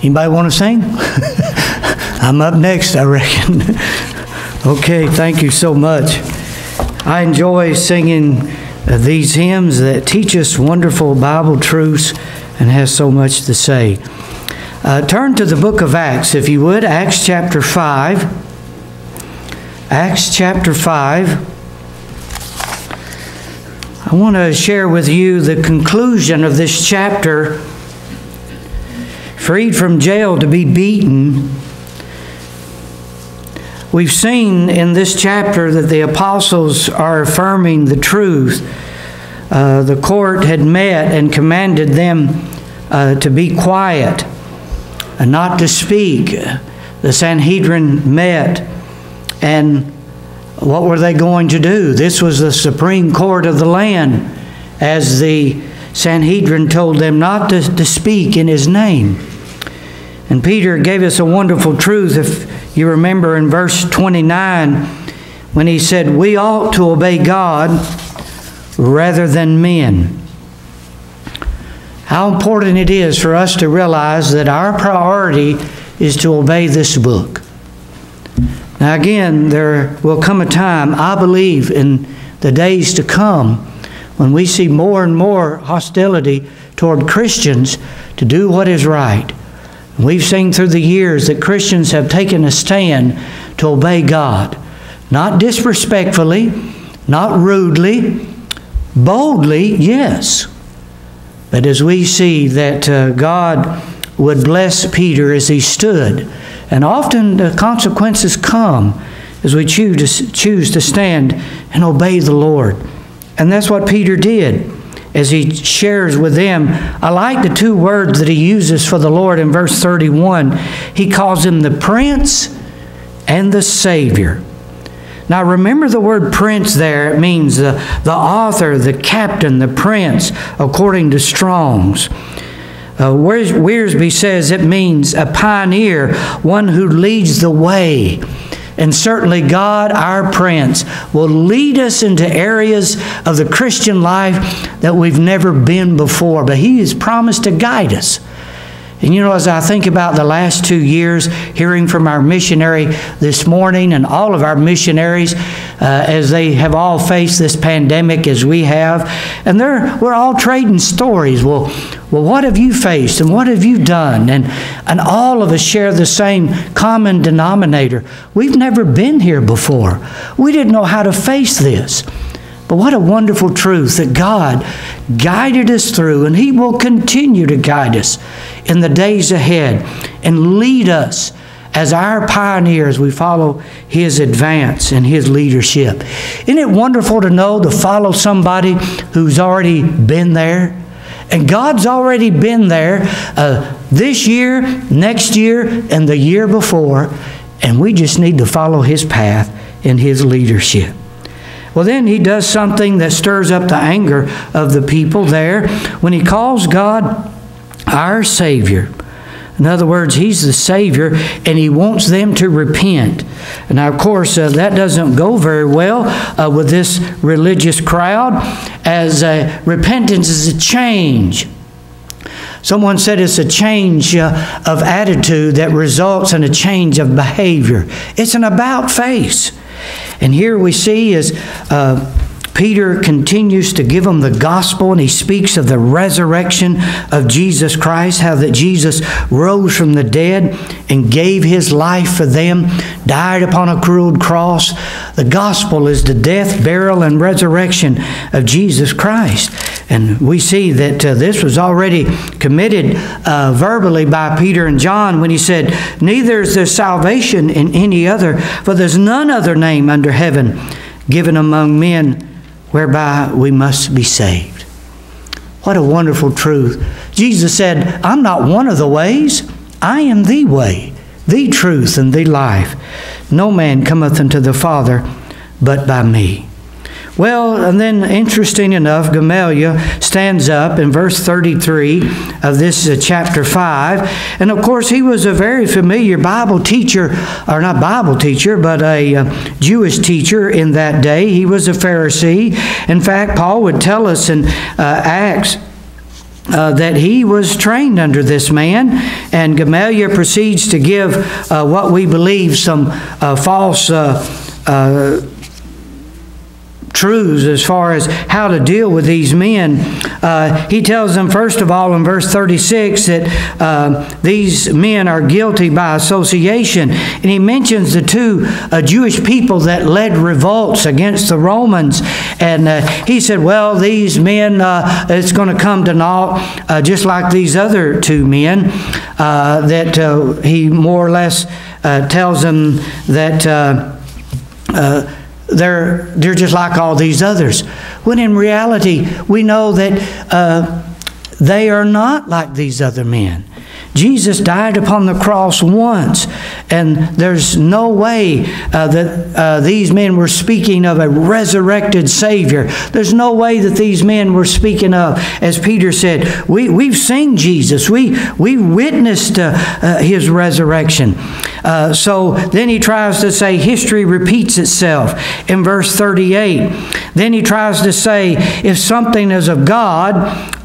Anybody want to sing? I'm up next, I reckon. okay, thank you so much. I enjoy singing uh, these hymns that teach us wonderful Bible truths and has so much to say. Uh, turn to the book of Acts, if you would, Acts chapter 5. Acts chapter 5. I want to share with you the conclusion of this chapter. Freed from jail to be beaten. We've seen in this chapter that the apostles are affirming the truth. Uh, the court had met and commanded them uh, to be quiet and not to speak. The Sanhedrin met, and what were they going to do? This was the supreme court of the land, as the Sanhedrin told them not to, to speak in his name. And Peter gave us a wonderful truth, if you remember in verse 29, when he said, We ought to obey God rather than men. How important it is for us to realize that our priority is to obey this book. Now, again, there will come a time, I believe, in the days to come when we see more and more hostility toward Christians to do what is right. We've seen through the years that Christians have taken a stand to obey God, not disrespectfully, not rudely, boldly, yes. But as we see that uh, God would bless Peter as he stood, and often the consequences come as we choose to, choose to stand and obey the Lord. And that's what Peter did as he shares with them. I like the two words that he uses for the Lord in verse 31. He calls him the Prince and the Savior. Now remember the word prince there, it means the, the author, the captain, the prince, according to Strong's. Uh, Wiersbe says it means a pioneer, one who leads the way. And certainly, God, our Prince, will lead us into areas of the Christian life that we've never been before. But He has promised to guide us. And you know, as I think about the last two years, hearing from our missionary this morning and all of our missionaries uh, as they have all faced this pandemic as we have, and we're all trading stories. Well, well, what have you faced and what have you done? And, and all of us share the same common denominator. We've never been here before, we didn't know how to face this. But what a wonderful truth that God guided us through, and He will continue to guide us in the days ahead and lead us as our pioneers. We follow His advance and His leadership. Isn't it wonderful to know to follow somebody who's already been there? And God's already been there uh, this year, next year, and the year before, and we just need to follow His path and His leadership. Well, then he does something that stirs up the anger of the people there when he calls God our Savior. In other words, He's the Savior and He wants them to repent. Now, of course, uh, that doesn't go very well uh, with this religious crowd, as uh, repentance is a change. Someone said it's a change uh, of attitude that results in a change of behavior. It's an about face. And here we see is uh, Peter continues to give them the gospel and he speaks of the resurrection of Jesus Christ, how that Jesus rose from the dead and gave his life for them, died upon a cruel cross. The gospel is the death, burial, and resurrection of Jesus Christ. And we see that uh, this was already committed uh, verbally by Peter and John when he said, Neither is there salvation in any other, for there's none other name under heaven given among men whereby we must be saved. What a wonderful truth. Jesus said, I'm not one of the ways, I am the way, the truth, and the life. No man cometh unto the Father but by me. Well, and then interesting enough, Gamaliel stands up in verse 33 of this uh, chapter 5. And of course, he was a very familiar Bible teacher, or not Bible teacher, but a uh, Jewish teacher in that day. He was a Pharisee. In fact, Paul would tell us in uh, Acts uh, that he was trained under this man, and Gamaliel proceeds to give uh, what we believe some uh, false uh, truths as far as how to deal with these men. Uh, he tells them, first of all, in verse 36, that uh, these men are guilty by association. And he mentions the two uh, Jewish people that led revolts against the Romans. And uh, he said, well, these men, uh, it's going to come to naught, uh, just like these other two men, that he more or less tells them that they're, they're just like all these others. When in reality, we know that uh, they are not like these other men. Jesus died upon the cross once, and there's no way uh, that uh, these men were speaking of a resurrected Savior. There's no way that these men were speaking of, as Peter said, we, we've seen Jesus, we, we witnessed uh, uh his resurrection. Uh, so then he tries to say history repeats itself in verse 38. Then he tries to say if something is of God,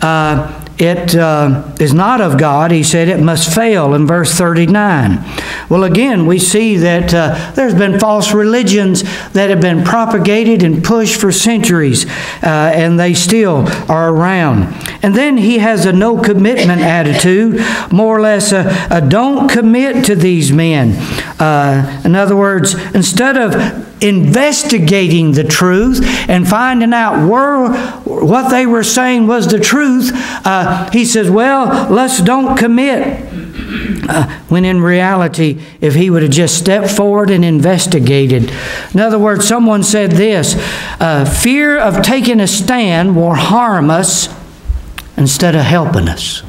uh, it uh, is not of God, he said it must fail in verse 39. Well, again, we see that uh, there's been false religions that have been propagated and pushed for centuries, uh, and they still are around. And then he has a no commitment attitude, more or less a, a don't commit to these men. Uh, in other words, instead of investigating the truth and finding out where, what they were saying was the truth, uh, he says, Well, let's don't commit. Uh, when in reality, if he would have just stepped forward and investigated. In other words, someone said this uh, fear of taking a stand will harm us instead of helping us.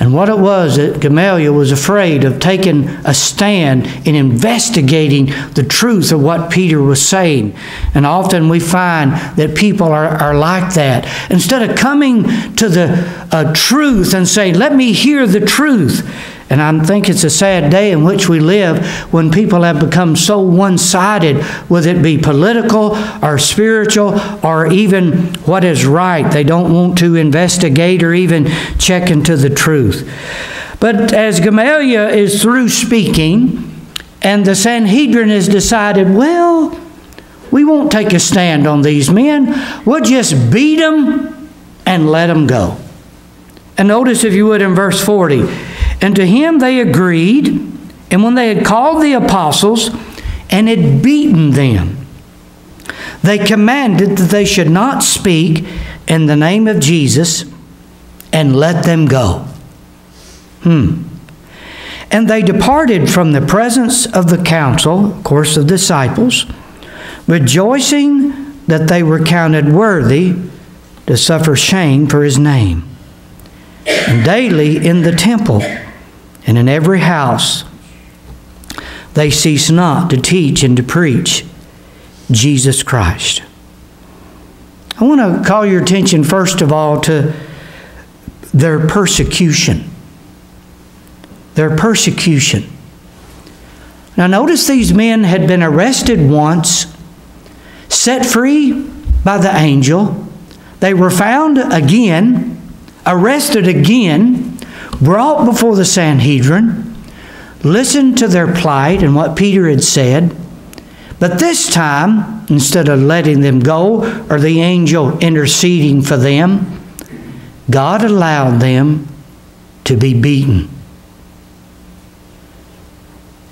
And what it was that Gamaliel was afraid of taking a stand in investigating the truth of what Peter was saying. And often we find that people are, are like that. Instead of coming to the uh, truth and saying, Let me hear the truth, and I think it's a sad day in which we live when people have become so one sided, whether it be political or spiritual or even what is right. They don't want to investigate or even check into the truth. But as Gamaliel is through speaking, and the Sanhedrin has decided, well, we won't take a stand on these men. We'll just beat them and let them go. And notice, if you would, in verse 40 and to him they agreed, and when they had called the apostles and had beaten them, they commanded that they should not speak in the name of Jesus and let them go. Hmm. And they departed from the presence of the council, of course, of disciples, rejoicing that they were counted worthy to suffer shame for his name. And daily in the temple, and in every house they cease not to teach and to preach Jesus Christ. I want to call your attention, first of all, to their persecution. Their persecution. Now, notice these men had been arrested once, set free by the angel. They were found again, arrested again, brought before the Sanhedrin, listened to their plight and what Peter had said. But this time, instead of letting them go or the angel interceding for them, God allowed them to be beaten.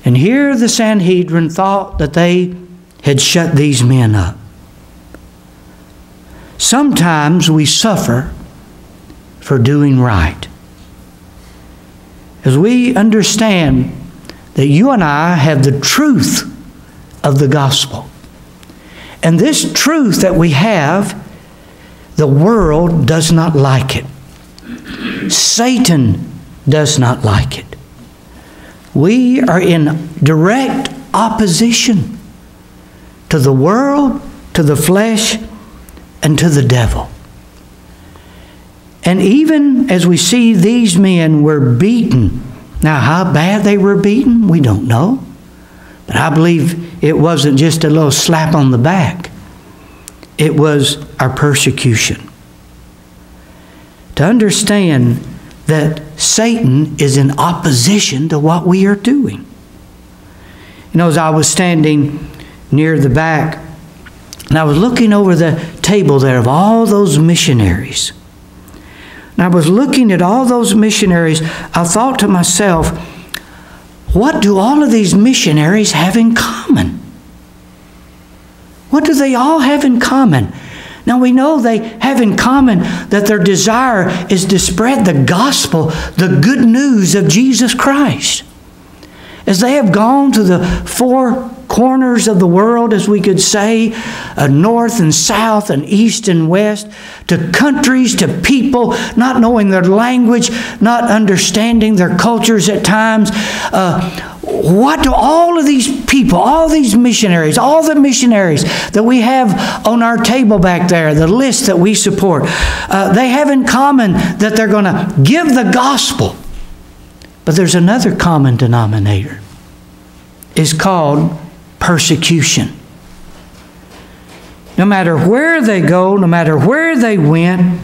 And here the Sanhedrin thought that they had shut these men up. Sometimes we suffer for doing right as we understand that you and I have the truth of the gospel. And this truth that we have, the world does not like it. Satan does not like it. We are in direct opposition to the world, to the flesh, and to the devil. And even as we see these men were beaten, now how bad they were beaten, we don't know. But I believe it wasn't just a little slap on the back, it was our persecution. to understand that Satan is in opposition to what we are doing. You know, as I was standing near the back, and I was looking over the table there of all those missionaries. And I was looking at all those missionaries. I thought to myself, what do all of these missionaries have in common? What do they all have in common? Now we know they have in common that their desire is to spread the gospel, the good news of Jesus Christ. As they have gone to the four corners of the world, as we could say, uh, north and south and east and west, to countries, to people, not knowing their language, not understanding their cultures at times. Uh, what do all of these people, all these missionaries, all the missionaries that we have on our table back there, the list that we support, uh, they have in common that they're going to give the gospel. But there's another common denominator. It's called persecution. No matter where they go, no matter where they went,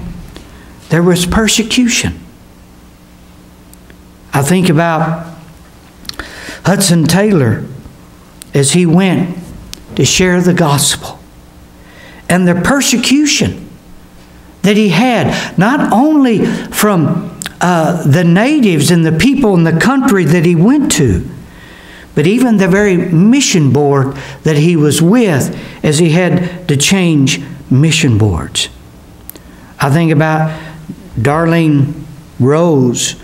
there was persecution. I think about Hudson Taylor as he went to share the gospel and the persecution that he had, not only from uh, the natives and the people in the country that he went to, but even the very mission board that he was with as he had to change mission boards. I think about Darlene Rose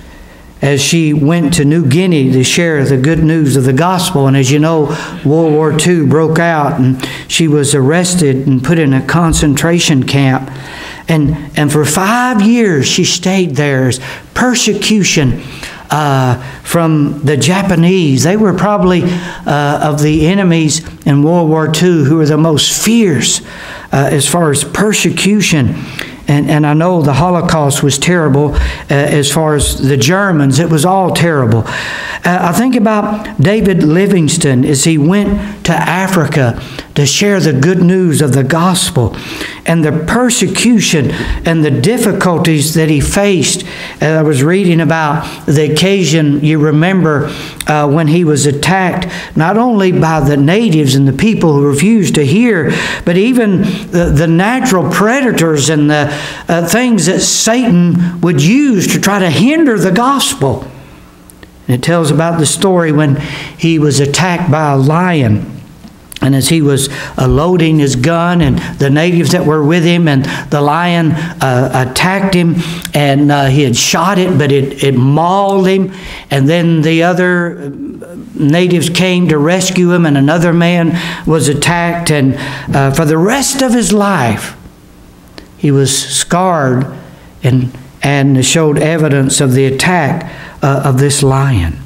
as she went to New Guinea to share the good news of the gospel. And as you know, World War II broke out and she was arrested and put in a concentration camp. And, and for five years she stayed there as persecution uh, from the Japanese. They were probably uh, of the enemies in World War II who were the most fierce uh, as far as persecution. And, and I know the Holocaust was terrible uh, as far as the Germans, it was all terrible. Uh, I think about David Livingstone as he went to Africa to share the good news of the gospel and the persecution and the difficulties that he faced. I was reading about the occasion, you remember, uh, when he was attacked not only by the natives and the people who refused to hear, but even the, the natural predators and the uh, things that Satan would use to try to hinder the gospel. And it tells about the story when he was attacked by a lion and as he was uh, loading his gun, and the natives that were with him, and the lion uh, attacked him, and uh, he had shot it, but it, it mauled him. And then the other uh, natives came to rescue him, and another man was attacked. And uh, for the rest of his life, he was scarred and, and showed evidence of the attack uh, of this lion.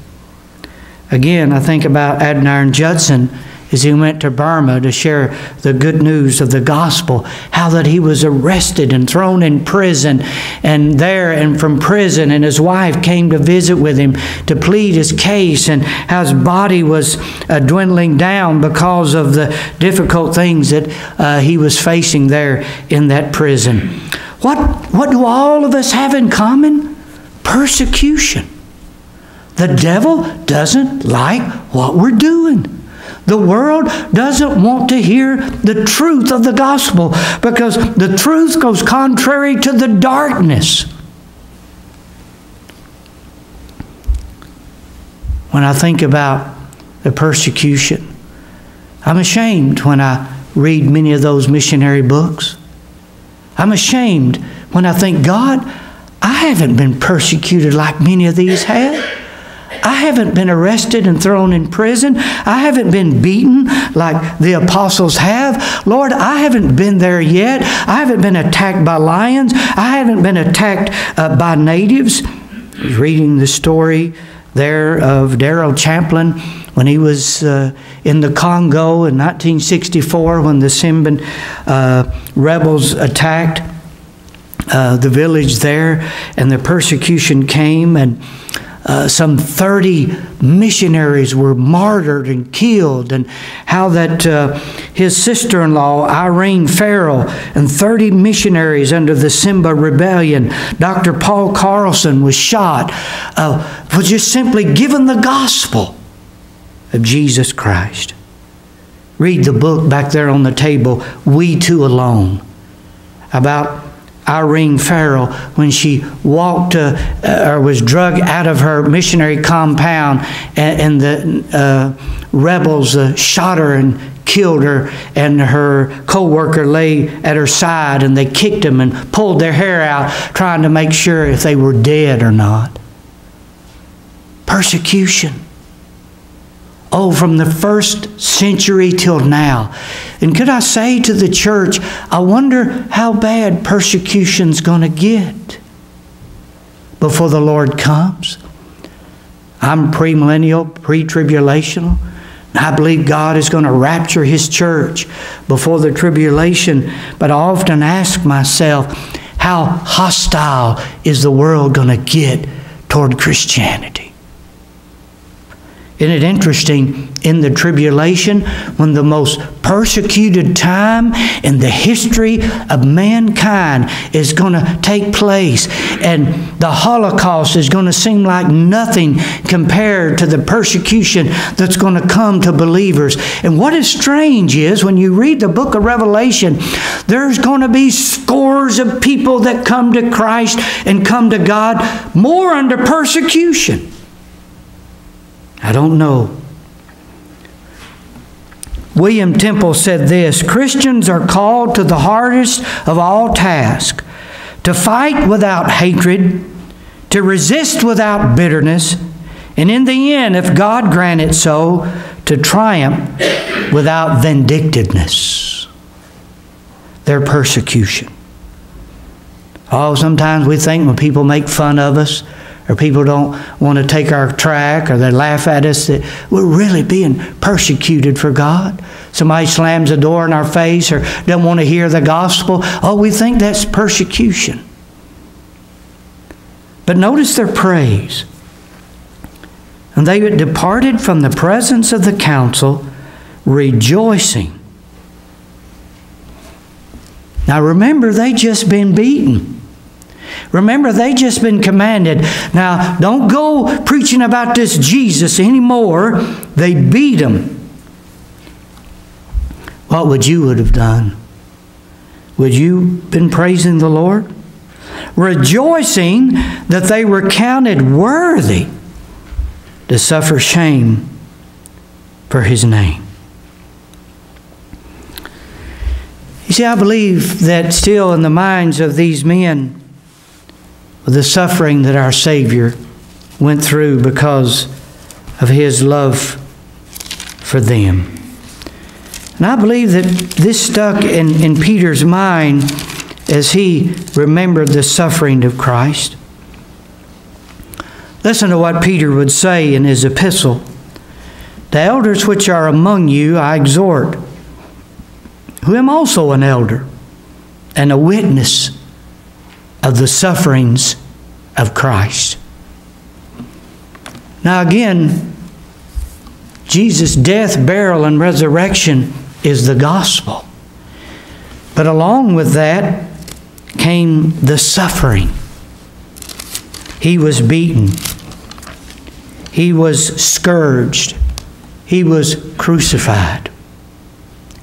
Again, I think about Adoniram Judson as he went to Burma to share the good news of the gospel, how that he was arrested and thrown in prison, and there and from prison, and his wife came to visit with him to plead his case, and how his body was uh, dwindling down because of the difficult things that uh, he was facing there in that prison. What, what do all of us have in common? Persecution. The devil doesn't like what we're doing. The world doesn't want to hear the truth of the gospel because the truth goes contrary to the darkness. When I think about the persecution, I'm ashamed when I read many of those missionary books. I'm ashamed when I think, God, I haven't been persecuted like many of these have. I haven't been arrested and thrown in prison. I haven't been beaten like the apostles have. Lord, I haven't been there yet. I haven't been attacked by lions. I haven't been attacked uh, by natives. Reading the story there of Daryl Champlin when he was uh, in the Congo in 1964 when the Simban uh, rebels attacked uh, the village there and the persecution came and uh, some 30 missionaries were martyred and killed, and how that uh, his sister in law, Irene Ferrel, and 30 missionaries under the Simba Rebellion, Dr. Paul Carlson was shot uh, for just simply given the gospel of Jesus Christ. Read the book back there on the table, We Two Alone, about Irene Ferrel when she walked uh, uh, or was drugged out of her missionary compound and, and the uh, rebels uh, shot her and killed her and her co-worker lay at her side and they kicked them and pulled their hair out trying to make sure if they were dead or not. Persecution Oh, from the first century till now. And could I say to the church, I wonder how bad persecution's going to get before the Lord comes. I'm premillennial, pre tribulational. I believe God is going to rapture His church before the tribulation. But I often ask myself, how hostile is the world going to get toward Christianity? Isn't it interesting in the tribulation when the most persecuted time in the history of mankind is going to take place and the Holocaust is going to seem like nothing compared to the persecution that's going to come to believers. And what is strange is when you read the book of Revelation, there's going to be scores of people that come to Christ and come to God more under persecution. I don't know. William Temple said this Christians are called to the hardest of all tasks to fight without hatred, to resist without bitterness, and in the end, if God grant it so, to triumph without vindictiveness. Their persecution. Oh, sometimes we think when people make fun of us, or people don't want to take our track or they laugh at us that we're really being persecuted for God. Somebody slams a door in our face or doesn't want to hear the gospel. Oh, we think that's persecution. But notice their praise. And they departed from the presence of the council rejoicing. Now remember, they just been beaten. Remember, they just been commanded. Now, don't go preaching about this Jesus anymore. They beat him. What would you would have done? Would you been praising the Lord? Rejoicing that they were counted worthy to suffer shame for his name. You see, I believe that still in the minds of these men, the suffering that our Savior went through because of his love for them. And I believe that this stuck in, in Peter's mind as he remembered the suffering of Christ. Listen to what Peter would say in his epistle The elders which are among you I exhort, who am also an elder and a witness of the sufferings of Christ. Now, again, Jesus' death, burial, and resurrection is the gospel. But along with that came the suffering. He was beaten, he was scourged, he was crucified.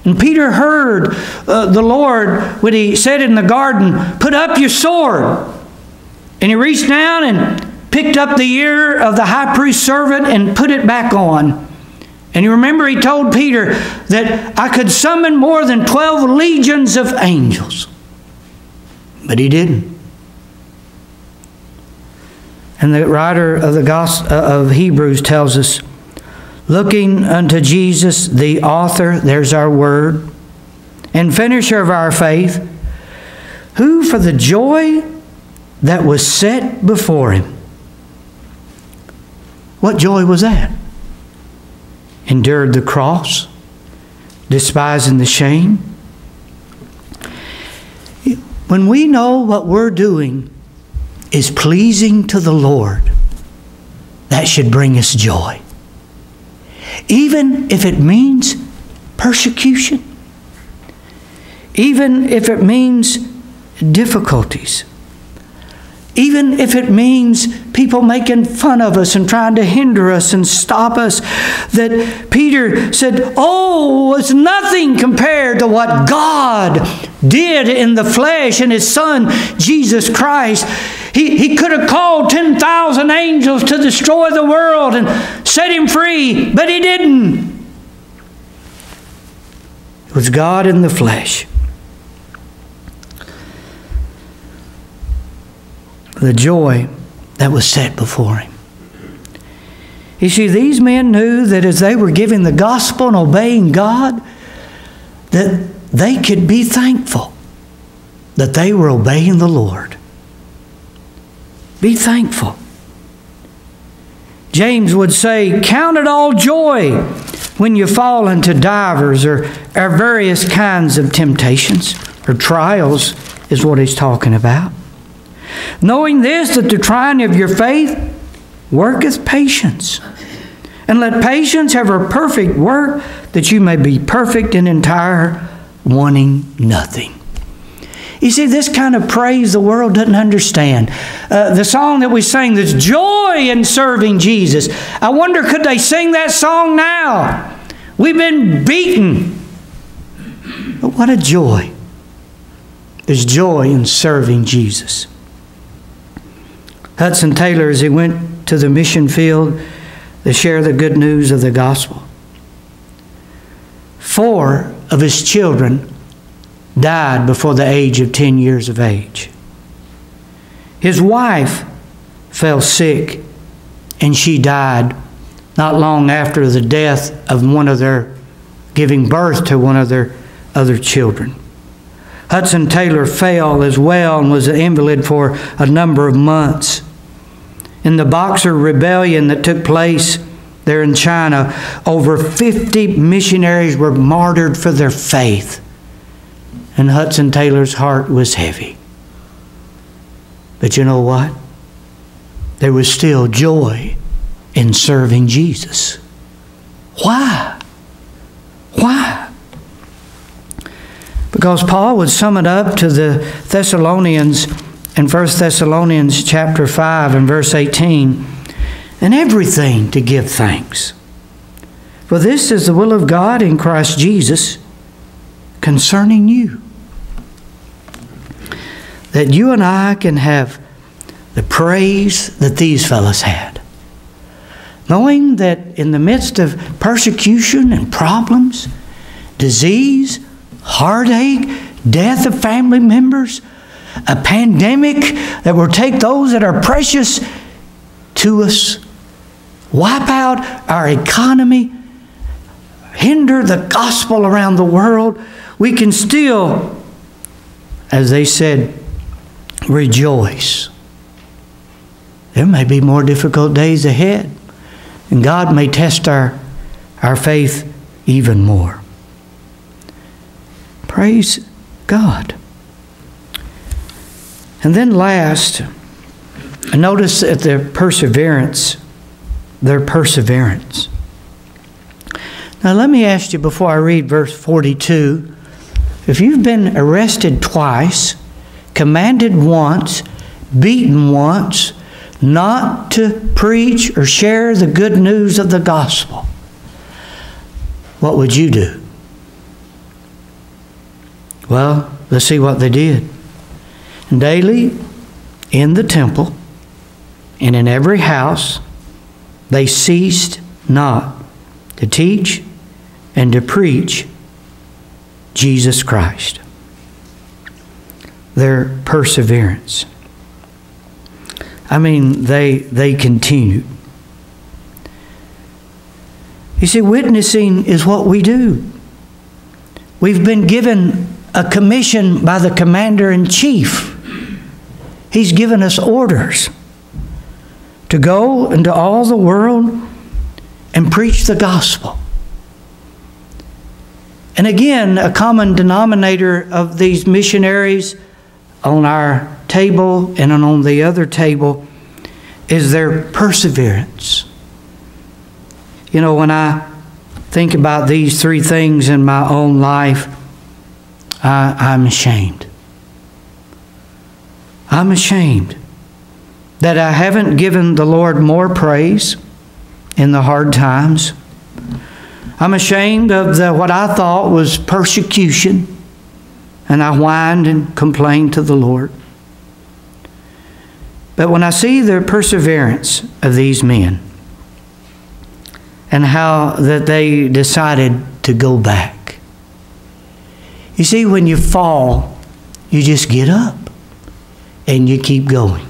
And Peter heard uh, the Lord when he said in the garden, Put up your sword. And he reached down and picked up the ear of the high priest's servant and put it back on. And you remember he told Peter that I could summon more than 12 legions of angels. But he didn't. And the writer of the gospel uh, of Hebrews tells us looking unto Jesus, the author, there's our word, and finisher of our faith, who for the joy that was set before him. What joy was that? Endured the cross, despising the shame. When we know what we're doing is pleasing to the Lord, that should bring us joy. Even if it means persecution, even if it means difficulties, even if it means people making fun of us and trying to hinder us and stop us, that Peter said, Oh, it's nothing compared to what God did in the flesh in His Son, Jesus Christ. He, he could have called 10,000 angels to destroy the world and set him free, but He didn't. It was God in the flesh. the joy that was set before him. You see, these men knew that as they were giving the gospel and obeying God, that they could be thankful that they were obeying the Lord. Be thankful. James would say, Count it all joy when you fall into divers or, or various kinds of temptations or trials, is what he's talking about. Knowing this, that the trying of your faith worketh patience. And let patience have her perfect work, that you may be perfect and entire, wanting nothing. You see, this kind of praise the world doesn't understand. Uh, the song that we sing, there's joy in serving Jesus. I wonder, could they sing that song now? We've been beaten. But what a joy. There's joy in serving Jesus. Hudson Taylor, as he went to the mission field to share the good news of the gospel, four of his children died before the age of 10 years of age. His wife fell sick and she died not long after the death of one of their giving birth to one of their other children. Hudson Taylor fell as well and was an invalid for a number of months. In the Boxer Rebellion that took place there in China, over 50 missionaries were martyred for their faith. And Hudson Taylor's heart was heavy. But you know what? There was still joy in serving Jesus. Why? Why? Because Paul would sum it up to the Thessalonians in 1 Thessalonians chapter 5 and verse 18, and everything to give thanks. For this is the will of God in Christ Jesus concerning you. That you and I can have the praise that these fellows had. Knowing that in the midst of persecution and problems, disease, heartache, death of family members, a pandemic that will take those that are precious to us, wipe out our economy, hinder the gospel around the world, we can still, as they said, rejoice. There may be more difficult days ahead, and God may test our, our faith even more. Praise God. And then last, notice that their perseverance, their perseverance. Now, let me ask you before I read verse 42 if you've been arrested twice, commanded once, beaten once, not to preach or share the good news of the gospel, what would you do? Well, let's see what they did. Daily in the temple and in every house, they ceased not to teach and to preach Jesus Christ. Their perseverance. I mean, they, they continued. You see, witnessing is what we do. We've been given a commission by the commander in chief He's given us orders to go into all the world and preach the gospel. And again, a common denominator of these missionaries on our table and on the other table is their perseverance. You know, when I think about these three things in my own life, I, I'm ashamed. I'm ashamed that I haven't given the Lord more praise in the hard times. I'm ashamed of the, what I thought was persecution, and I whined and complained to the Lord. But when I see the perseverance of these men and how that they decided to go back, you see, when you fall, you just get up and you keep going.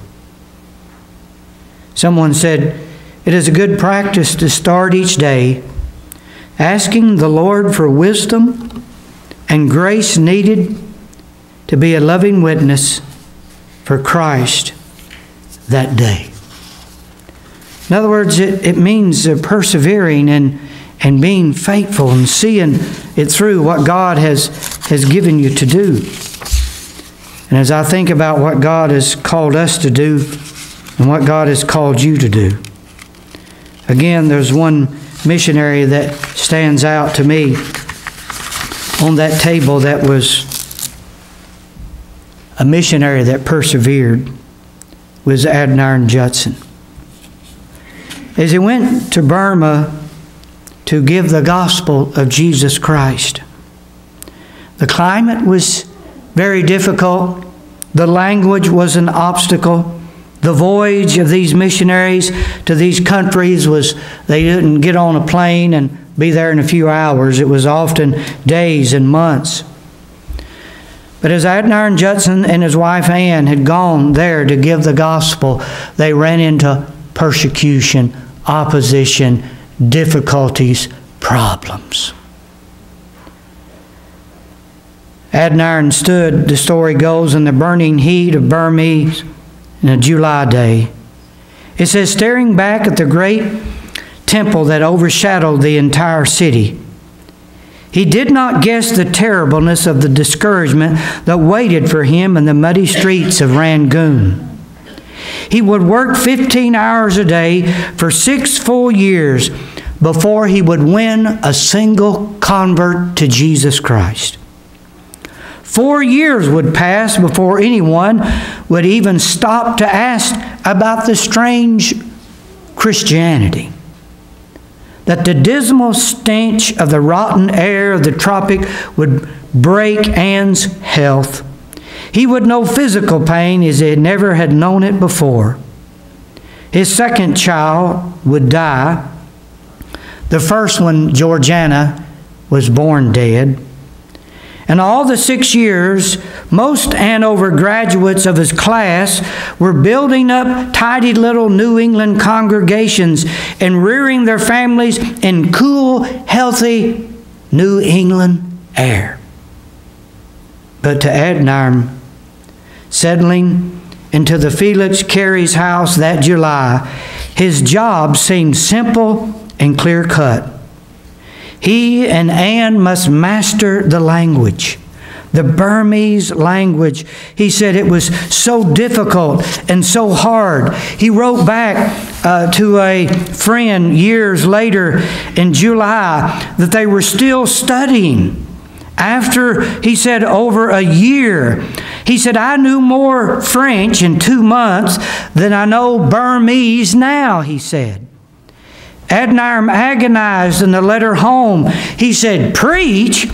Someone said, It is a good practice to start each day asking the Lord for wisdom and grace needed to be a loving witness for Christ that day. In other words, it, it means uh, persevering and, and being faithful and seeing it through what God has, has given you to do. And as I think about what God has called us to do and what God has called you to do, again, there's one missionary that stands out to me on that table that was a missionary that persevered was Adoniram Judson. As he went to Burma to give the gospel of Jesus Christ, the climate was very difficult. The language was an obstacle. The voyage of these missionaries to these countries was they didn't get on a plane and be there in a few hours. It was often days and months. But as Adoniram Judson and his wife Ann had gone there to give the gospel, they ran into persecution, opposition, difficulties, problems. Adoniram stood, the story goes, in the burning heat of Burmese in a July day. It says, staring back at the great temple that overshadowed the entire city. He did not guess the terribleness of the discouragement that waited for him in the muddy streets of Rangoon. He would work 15 hours a day for six full years before he would win a single convert to Jesus Christ. Four years would pass before anyone would even stop to ask about the strange Christianity that the dismal stench of the rotten air of the tropic would break Ann's health. He would know physical pain as he never had known it before. His second child would die. The first one, Georgiana, was born dead. In all the six years, most Andover graduates of his class were building up tidy little New England congregations and rearing their families in cool, healthy New England air. But to Adoniram, settling into the Felix Carey's house that July, his job seemed simple and clear cut. He and Ann must master the language. The Burmese language. He said it was so difficult and so hard. He wrote back uh, to a friend years later in July that they were still studying. After, he said, over a year, he said, I knew more French in two months than I know Burmese now, he said. Adoniram agonized in the letter home. He said, Preach.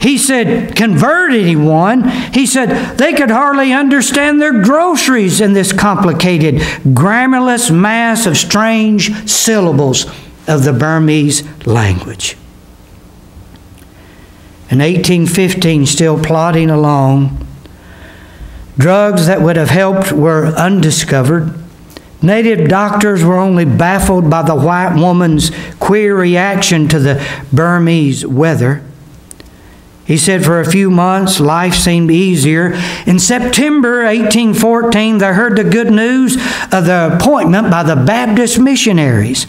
He said, Convert anyone. He said, They could hardly understand their groceries in this complicated, grammarless mass of strange syllables of the Burmese language. In 1815, still plodding along, drugs that would have helped were undiscovered. Native doctors were only baffled by the white woman's queer reaction to the Burmese weather. He said for a few months life seemed easier. In September 1814, they heard the good news of the appointment by the Baptist missionaries.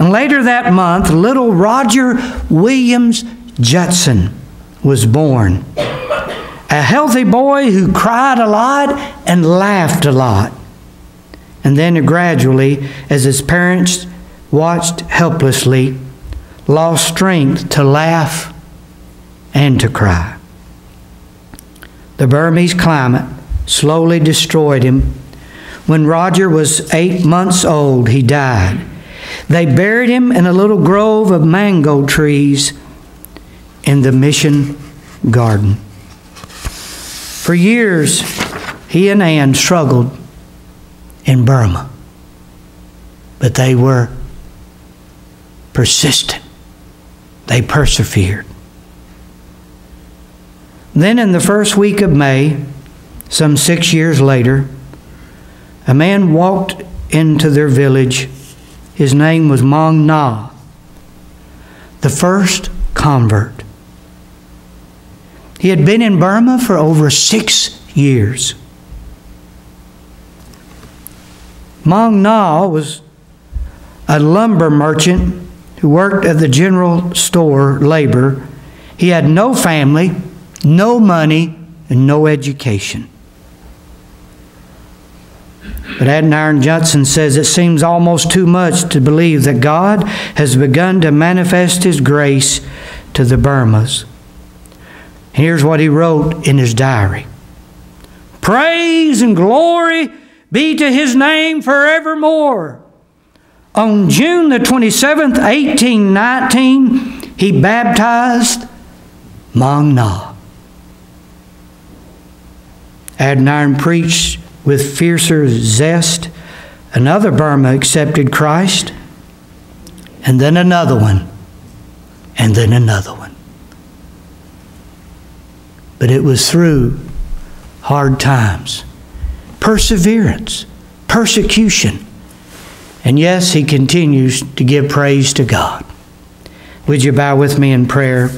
And later that month, little Roger Williams Judson was born. A healthy boy who cried a lot and laughed a lot. And then gradually, as his parents watched helplessly, lost strength to laugh and to cry. The Burmese climate slowly destroyed him. When Roger was eight months old, he died. They buried him in a little grove of mango trees in the mission garden. For years, he and Ann struggled in Burma, but they were persistent. They persevered. Then, in the first week of May, some six years later, a man walked into their village. His name was Maung Na, the first convert. He had been in Burma for over six years. Maung Na was a lumber merchant who worked at the general store labor. He had no family, no money, and no education. But Adoniram Judson says it seems almost too much to believe that God has begun to manifest His grace to the Burmas. Here's what he wrote in his diary Praise and glory be to His name forevermore. On June the 27th, 1819, he baptized Maung Na. Adoniram preached with fiercer zest. Another Burma accepted Christ, and then another one, and then another one. But it was through hard times, perseverance, persecution. And yes, he continues to give praise to God. Would you bow with me in prayer?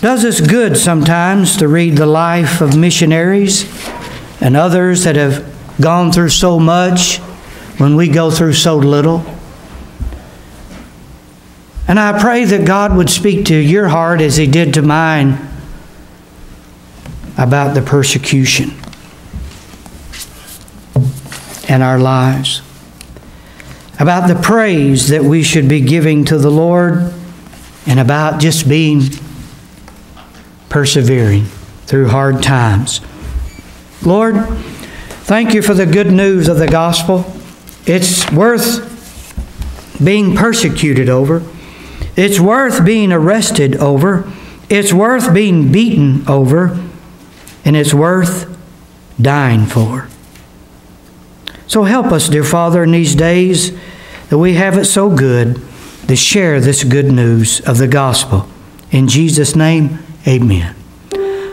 Does us good sometimes to read the life of missionaries and others that have gone through so much when we go through so little. And I pray that God would speak to your heart as He did to mine about the persecution and our lives, about the praise that we should be giving to the Lord, and about just being persevering through hard times. Lord, thank you for the good news of the gospel. It's worth being persecuted over. It's worth being arrested over. It's worth being beaten over. And it's worth dying for. So help us, dear Father, in these days that we have it so good to share this good news of the gospel. In Jesus' name, Amen.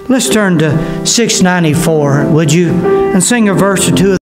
Let's turn to 694, would you, and sing a verse or two.